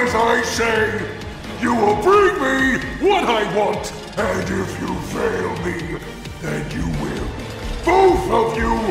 as I say. You will bring me what I want, and if you fail me, then you will, both of you,